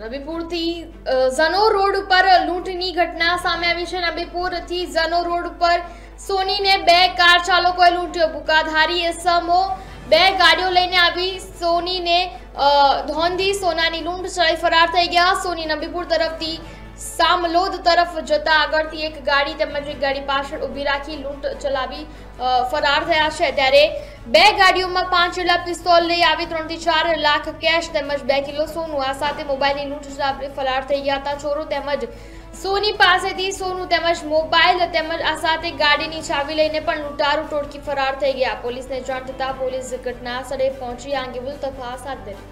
નબીપુરથી ઝનો road ઉપર લૂંટની ઘટના સામે આવી છે. નબીપુરથી ઝનો રોડ ઉપર સોનીને બે કાર ચાલકોએ લૂંટ્યો. બુકાધારી એસમો બે ગાડીઓ લઈને આવી. સોનીને ધોંધી સોનાની લૂંટ ચલાવી ફરાર થઈ ગયા. સોની નબીપુર તરફથી સામલોદ તરફ જતા આગળથી એક ગાડી તેમજ એક ગાડી પાછળ ઊભી રાખી લૂંટ ચલાવી ફરાર થયા છે. ત્યારે બે ગાડીઓમાં પાંચ જેટલા પિસ્તોલ લઈ આવી, ત્રણથી ચાર લાખ કેશ તેમજ બે કિલો સોનું. આ સાથે મોબાઈલની લૂંટ આપણે ફરાર થઈ ગયા હતા ચોરો તેમજ સોની પાસેથી સોનું તેમજ મોબાઈલ તેમજ આ સાથે ગાડીની ચાવી લઈને પણ લૂંટારો ટોળકી ફરાર થઈ ગયા. પોલીસને જાણ થતાં પોલીસ ઘટના સ્થળે પહોંચી આ અંગે તપાસ હાથ ધરી.